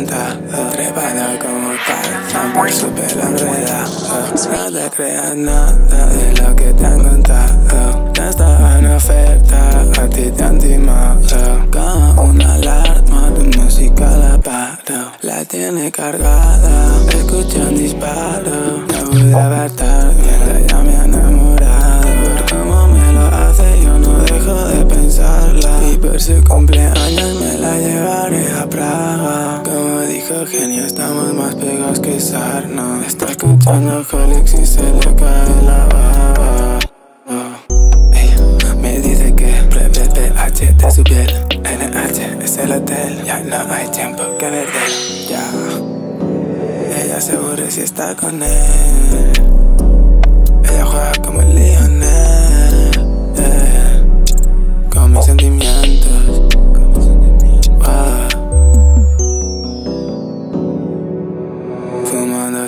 adelantado Trepando como Tarzan por su pelo enredado No te creas nada de lo que te han contado No estaba en oferta, a ti te han timado Como una alarma, tu música la paro La tiene cargada, escucha un disparo. No pude apartar, más pegados que sarna. Está escuchando Holix y se le cae la baba me dice que pruebe pH de su piel. NH es el hotel, ya no hay tiempo que perder. Ya, ella se aburre si está con él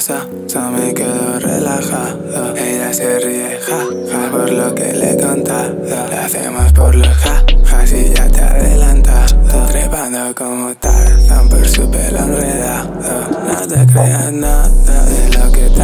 Fumando sa, sa me quedo relajado. Ella se ríe, ja, ja Por lo que le he contado. Le hacemos por los ja, ja Si ya te he adelantado Trepando como Tarzan por su pelo enredado. No te creas nada de lo que te